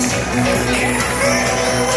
Can't